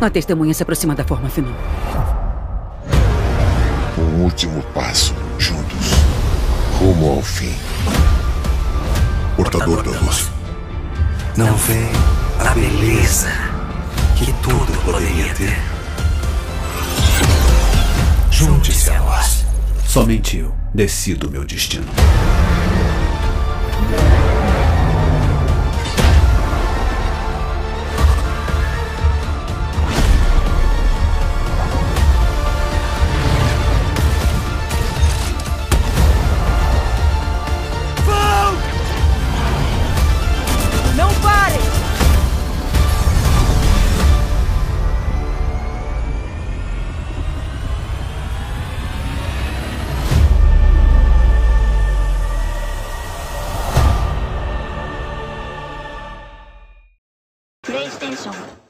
A testemunha se aproxima da forma final. Um último passo, juntos, rumo ao fim. Portador da luz. Não vê a beleza que tudo poderia ter. Junte-se a nós. Somente eu decido meu destino. station.